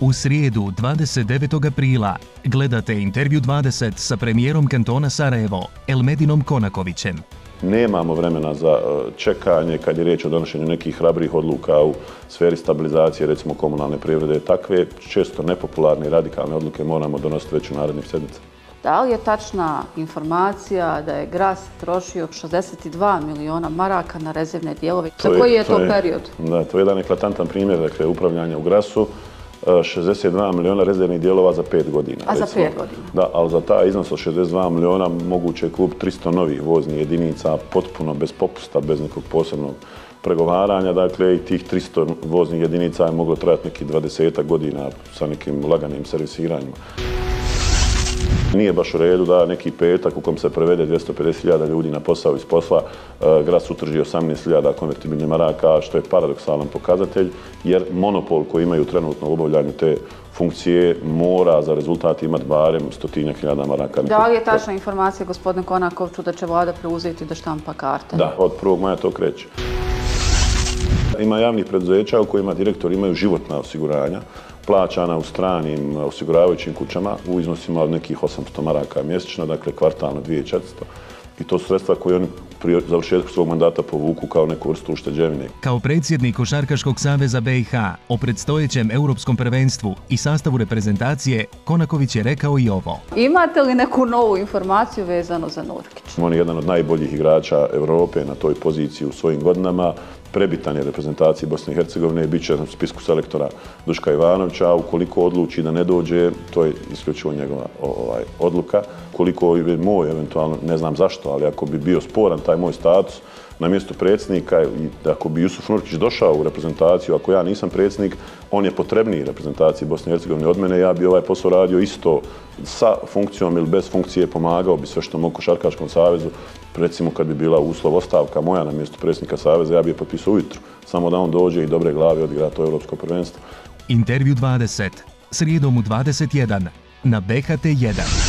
U srijedu 29. aprila gledate intervju 20 sa premijerom kantona Sarajevo, Elmedinom Konakovićem. Nemamo vremena za e, čekanje kad je riječ o donošenju nekih hrabrih odluka u sferi stabilizacije, recimo komunalne privrede. Takve često nepopularne i radikalne odluke moramo donositi već u narednih sedmica. Da li je tačna informacija da je Gras trošio 62 miliona maraka na rezervne dijelove? Za koji je to, period? Da, to je jedan eklatantan primjer dakle, upravljanja u Grasu. 62 miliona rezervnih dijelova za 5 godina. A za 5 godina? Da, ali za taj iznos od 62 miliona moguće je kup 300 novih voznih jedinica, potpuno bez popusta, bez nekog posebnog pregovaranja. Dakle, i tih 300 voznih jedinica je moglo trajati nekih 20 godina sa nekim laganim servisiranjima. Nije baš u redu da neki petak u kom se prevede 250.000 ljudi na posao iz posla, e, grad su utrži 18.000 konvertibilnih maraka, što je paradoksalan pokazatelj, jer monopol koji imaju trenutno u obavljanju te funkcije mora za rezultat imati barem stotinjak hiljada maraka. Da li je tačna informacija, gospodine Konakovču, da će vlada preuzeti da štampa karte? Da, od 1. maja to kreće. Dakle, ima javnih preduzeća u kojima direktori imaju životna osiguranja, plaćana u stranim osiguravajućim kućama u iznosima od nekih 800 maraka mjesečno, dakle kvartalno 2400. I to su sredstva koje oni pri završetku svog mandata povuku kao neku vrstu ušteđevine. Kao predsjednik Košarkaškog saveza BiH o predstojećem europskom prvenstvu i sastavu reprezentacije, Konaković je rekao i ovo. Imate li neku novu informaciju vezano za Nurkić? On je jedan od najboljih igrača Evrope na toj poziciji u svojim godinama prebitan je reprezentaciji Bosne i Hercegovine i bit će na spisku selektora Duška Ivanovića, a ukoliko odluči da ne dođe, to je isključivo njegova ovaj, odluka. Koliko je moj, eventualno, ne znam zašto, ali ako bi bio sporan taj moj status, na mjestu predsjednika i ako bi Jusuf Nurkić došao u reprezentaciju, ako ja nisam predsjednik, on je potrebniji reprezentaciji Bosne i Hercegovine od mene, ja bi ovaj posao radio isto sa funkcijom ili bez funkcije, pomagao bi sve što mogu Šarkaškom savezu. Recimo kad bi bila uslov ostavka moja na mjestu predsjednika saveza, ja bi je potpisao ujutru, samo da on dođe i dobre glave odigra to Europsko prvenstvo. Intervju 20, srijedom u 21, na BHT 1.